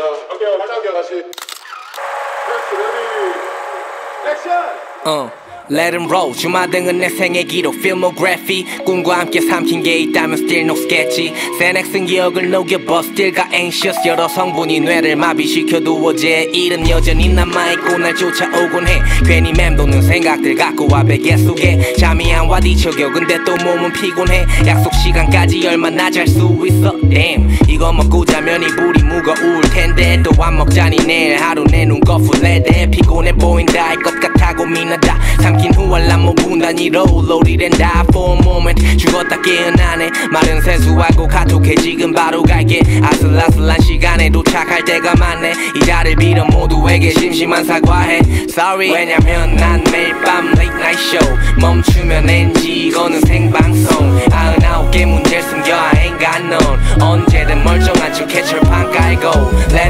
자, 갈게요. 할게요 다시. 텍스 레디. 액션. 어. Let him roll. 주마등은 내 생의 기록. Filmography. 꿈과 함께 삼킨 게 있다면 still no sketchy. 세넥슨 기억을 녹여버 still가 anxious. 여러 성분이 뇌를 마비시켜도 어제 일은 여전히 남아있고 날 쫓아오곤 해. 괜히 맴도는 생각들 갖고 와 베개 속에. 잠이 안 와 뒤척여 근데 또 몸은 피곤해. 약속 시간까지 얼마나 잘 수 있어? Damn. 이거 먹고 자면 이불이 무거울 텐데 또 안 먹자니 내일 하루 내 눈꺼풀에 대 피곤해 보인다. 할 것 같아 고민하다 삼킨 후 알람 5분 단위로 load이 된다 for a moment. 죽었다 깨어나네. 말은 세수하고 카톡해. 지금 바로 갈게. 아슬아슬한 시간에 도착할 때가 많네. 이 자리를 빌어 모두에게 심심한 사과해. Sorry. 왜냐면 난 매일 밤 late night show. 멈추면 NG 이거는 생방송. 아흔아홉 개 문제를 숨겨. I ain't got none. 언제든 멀쩡한 척 해철판 깔고. Let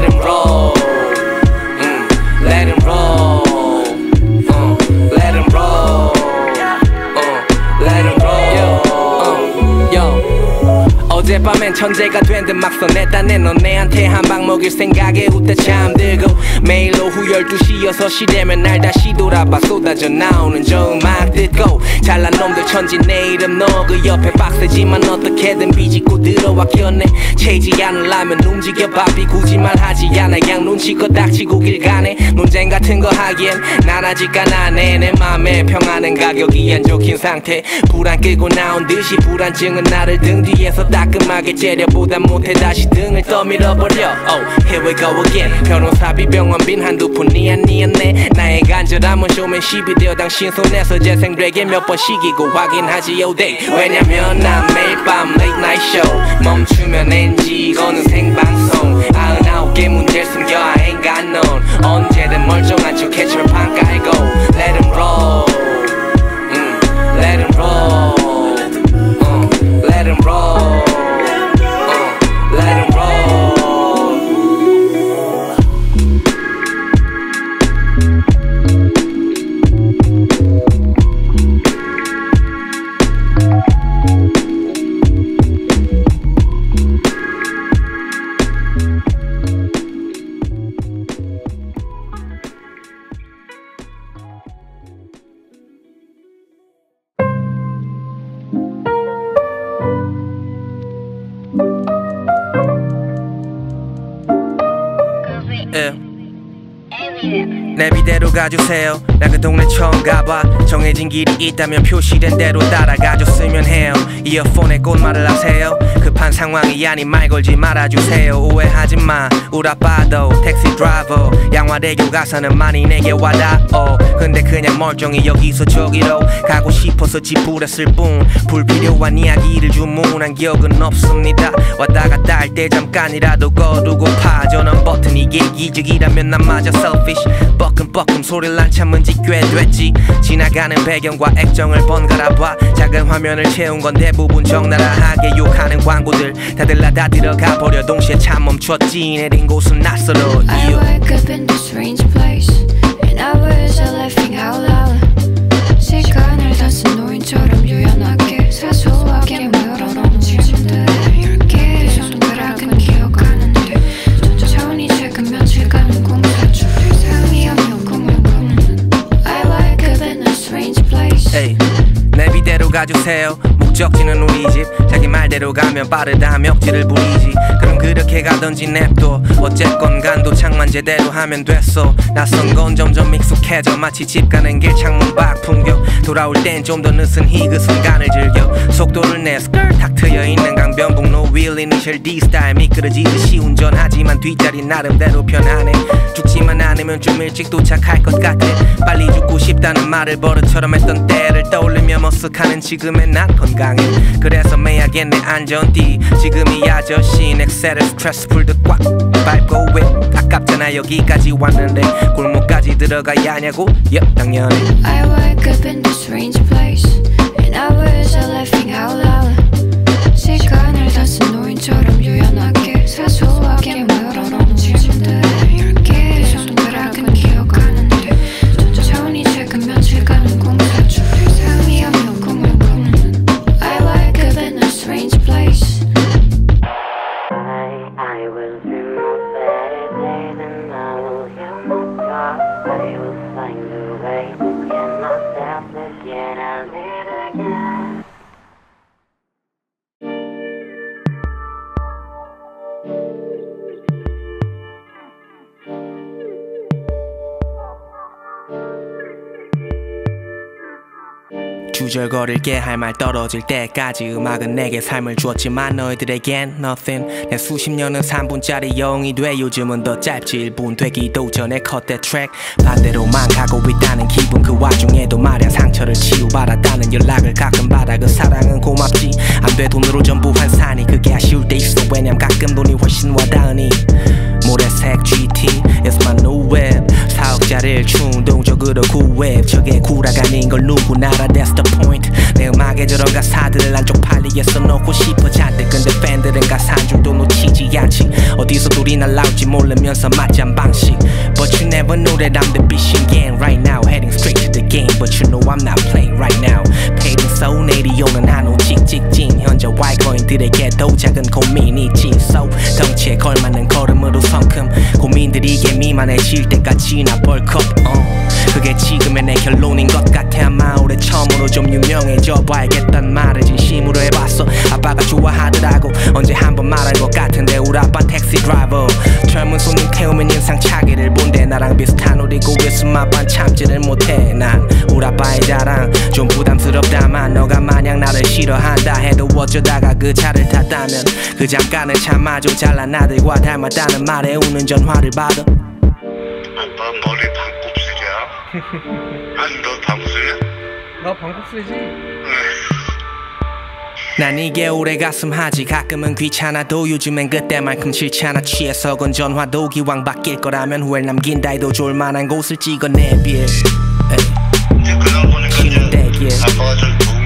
천재가 된 듯막 써냈다네 넌 내한테 한 방 먹일 생각에 웃다 잠들고 매일 오후 12시 6시 되면 날 다시 돌아봐 쏟아져 나오는 저 음악 듣고 잘난 놈들 천지 내 이름 넣어 그 옆에 빡세지만 어떻게든 비집고 들어와 꼈네 채지 않으려면 움직여봐 비구지 말하지 않아. 그냥 눈치껏 닥치고 길 가네 논쟁 같은 거 하기엔 난 아직 가난해 내 맘에 평안한 가격이 안 좋긴 상태. 불안 끄고 나온 듯이 불안증은 나를 등 뒤에서 따끔하게 째려보다 못해 다시 등을 떠밀어버려. Oh here we go again. 변호사비 병원빈 한두 푼이 아니었네. 나의 간절함은 쇼맨십이 되어 당신 손에서 재생되게 몇 번씩이고 확인하지 all day. 왜냐면 난 매일 밤 late night show. 멈추면 NG 이거는 생방송 예. 내비대로 가주세요. 나 그 동네 처음 가봐. 정해진 길이 있다면 표시된 대로 따라가줬으면 해요. 이어폰에 꽃말을 하세요. 급한 상황이 아닌 말 걸지 말아주세요. 오해하지 마. 우라빠도 택시 드라이버 양화대교 가서는 많이 내게 와닿어. 근데 그냥 멀쩡히 여기서 저기로 가고 싶어서 지푸렸을 뿐. 불필요한 이야기를 주문한 기억은 없습니다. 왔다 갔다 할 때 잠깐이라도 거두고파. 저는 버튼 이게 기적이라면 난 마저 selfish. 뻐끔뻐끔 소리를 안 참은 지 꽤 됐지. 지나가는 배경과 액정을 번갈아 봐. 작은 화면을 채운 건 대부분 적나라하게 욕하는 광고들. 다들 나다 들어가 버려. 동시에 참 멈췄지. 내린 곳은 낯설어. I wake up in this strange place. And hours are laughing out loud 가주세요. 목적지는 우리 집. 자기 말대로 가면 빠르다. 멱지를 부리지. 그럼 그렇게 가던지 냅둬. 어쨌건 창만 제대로 하면 됐어. 낯선 건 점점 익숙해져. 마치 집 가는 길 창문 밖 풍경. 돌아올 땐 좀 더 느슨히 그 순간을 즐겨. 속도를 내 스컬 탁 트여 있는 강변북로 윌 이니셜 D 스타일. 미끄러지듯이 운전하지만 뒷자리 나름대로 편하네 죽지만 않으면 좀 일찍 도착할 것 같아. 빨리 죽고 싶다는 말을 버릇처럼 했던 때를 떠올리며 머쓱하는 지금의 난 건강해 그래서 매야게 내 안전띠. 지금 이 아저씨 넥셀을 스트레스 풀 듯 꽉 밟고 왜 아깝잖아 여기까지 왔는데 골목까지 들어가야 하냐고 예 당연히 I wake up in this strange place And hours are laughing out loud 시간을 다 쓴 노인처럼 유연하게 사소하게 물 find a way. 주절거릴 게 할 말 떨어질 때까지 음악은 내게 삶을 주었지만 너희들에겐 nothing. 내 수십 년은 3분짜리 영이 돼. 요즘은 더 짧지. 1분 되기도 전에 컷대 트랙 반대로만 가고 있다는 기분 그 와중에도 말야 상처를 치유받았다는 연락을 가끔 받아 그 사랑은 고맙지. 안 돼. 돈으로 전부 환산이 그게 아쉬울 때 있어. 왜냐면 가끔 돈이 훨씬 와닿으니. 모래색 GT is my new web. 사업자를 충동 적으로 구해 저게 구라가 아닌 걸 누구나 알아 that's the point. 내 음악에 저런 가사들을 안 쪽 팔리게 써놓고 싶어 잔뜩. 근데 팬들은 가사 한 줄도 놓치지 않지. 어디서 둘이 날라올지 모르면서 맞장 방식. But you never knew that I'm the bitch again right now heading straight to the game. But you know I'm not playing right now. Paid in soul 내리 오는 한우 찍찍진 현재 와이거인들에게도 작은 고민이 있지. So 덩치에 걸맞는 걸음으로 성큼 고민들이 미만해질 때까지 나 벌컥 어. 그게 지금의 내 결론인 것 같아. 아마 올해 처음으로 좀 유명해져 봐야겠단 말을 진심으로 해봤어. 아빠가 좋아하더라고. 언제 한번 말할 것 같은데 우리 아빠 택시 드라이버 젊은 손님 태우면 인상 차기를 본데 나랑 비슷한 옷 입고 있으면 아빠는 참지를 못해. 난 우리 아빠의 자랑 좀 부담스럽다만 너가 마냥 나를 싫어한다 해도 어쩌다가 그 차를 탔다면 그 잠깐을 참아줘 잘난 아들과 닮았다는 말에 우는 전화를 받아. 아빠 머리 방곱슬이야? 아니 너 방구슬이야? 너 방콕 쓰지? 응. 난 이게 오래 갔음 하지 가끔은 귀찮아도 요즘엔 그때만큼 싫잖아 취해서 건 전화도 기왕 바뀔 거라면 후회 남긴다 해도 좋을만한 곳을 찍어내 빌 이제 그러고 보니까 이제 아빠가 좀 도움이